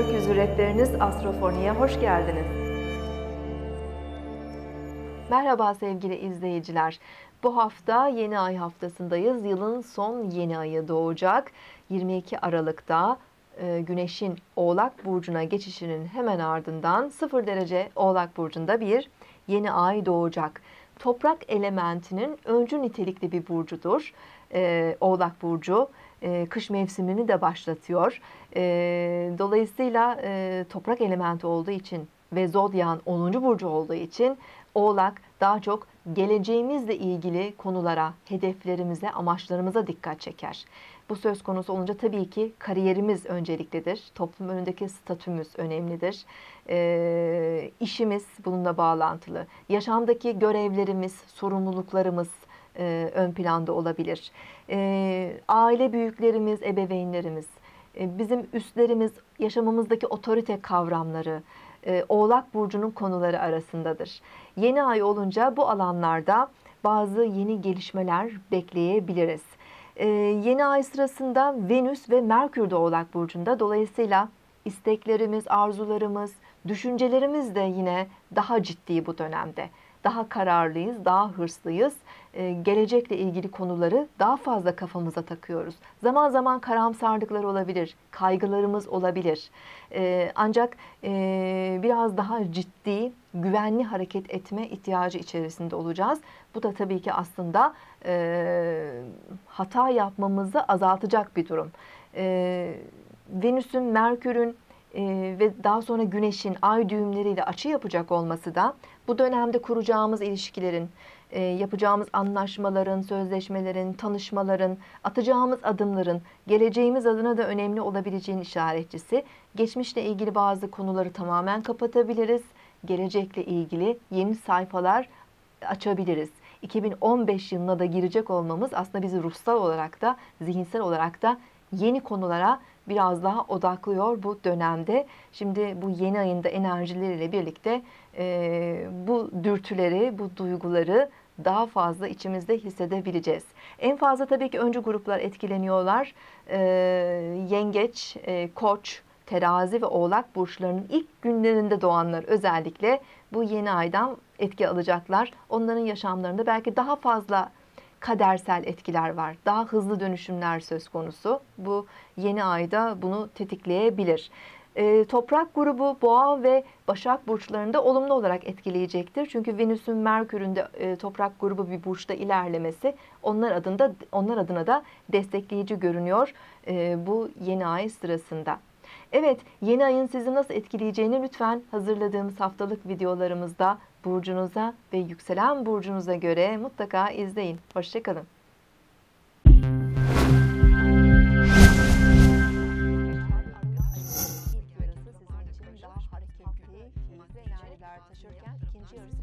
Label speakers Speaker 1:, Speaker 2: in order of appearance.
Speaker 1: Rehberiniz Astrofoni'ye hoş geldiniz. Merhaba sevgili izleyiciler. Bu hafta yeni ay haftasındayız. Yılın son yeni ayı doğacak. 22 Aralık'ta e, Güneş'in Oğlak Burcu'na geçişinin hemen ardından 0 derece Oğlak Burcu'nda bir yeni ay doğacak. Toprak elementinin öncü nitelikli bir burcudur. E, Oğlak Burcu e, kış mevsimini de başlatıyor. Dolayısıyla toprak elementi olduğu için ve Zodyan 10. burcu olduğu için Oğlak daha çok geleceğimizle ilgili konulara, hedeflerimize, amaçlarımıza dikkat çeker. Bu söz konusu olunca tabii ki kariyerimiz önceliklidir. Toplum önündeki statümüz önemlidir. E, işimiz bununla bağlantılı. Yaşamdaki görevlerimiz, sorumluluklarımız e, ön planda olabilir. E, aile büyüklerimiz, ebeveynlerimiz, e, bizim üstlerimiz, yaşamımızdaki otorite kavramları, e, Oğlak Burcu'nun konuları arasındadır. Yeni ay olunca bu alanlarda bazı yeni gelişmeler bekleyebiliriz. Ee, yeni ay sırasında Venüs ve Merkür de Oğlak Burcu'nda. Dolayısıyla isteklerimiz, arzularımız, düşüncelerimiz de yine daha ciddi bu dönemde. Daha kararlıyız, daha hırslıyız. Ee, gelecekle ilgili konuları daha fazla kafamıza takıyoruz. Zaman zaman karamsarlıklar olabilir, kaygılarımız olabilir. Ee, ancak e, biraz daha ciddi, güvenli hareket etme ihtiyacı içerisinde olacağız. Bu da tabii ki aslında e, hata yapmamızı azaltacak bir durum. E, Venüs'ün, Merkür'ün e, ve daha sonra Güneş'in ay düğümleriyle açı yapacak olması da bu dönemde kuracağımız ilişkilerin, e, yapacağımız anlaşmaların, sözleşmelerin, tanışmaların, atacağımız adımların geleceğimiz adına da önemli olabileceğin işaretçisi. Geçmişle ilgili bazı konuları tamamen kapatabiliriz. Gelecekle ilgili yeni sayfalar açabiliriz. 2015 yılına da girecek olmamız aslında bizi ruhsal olarak da zihinsel olarak da yeni konulara biraz daha odaklıyor bu dönemde. Şimdi bu yeni ayında enerjileriyle birlikte e, bu dürtüleri, bu duyguları daha fazla içimizde hissedebileceğiz. En fazla tabii ki öncü gruplar etkileniyorlar. E, yengeç, e, koç, terazi ve oğlak burçlarının ilk günlerinde doğanlar özellikle bu yeni aydan etki alacaklar. Onların yaşamlarında belki daha fazla kadersel etkiler var. Daha hızlı dönüşümler söz konusu. Bu yeni ayda bunu tetikleyebilir. E, toprak grubu boğa ve başak burçlarında olumlu olarak etkileyecektir. Çünkü Venüs'ün Merkür'ün de e, toprak grubu bir burçta ilerlemesi onlar adında onlar adına da destekleyici görünüyor e, bu yeni ay sırasında. Evet, yeni ayın sizi nasıl etkileyeceğini lütfen hazırladığımız haftalık videolarımızda burcunuza ve yükselen burcunuza göre mutlaka izleyin. Hoşçakalın. taşırken ikinci yarısı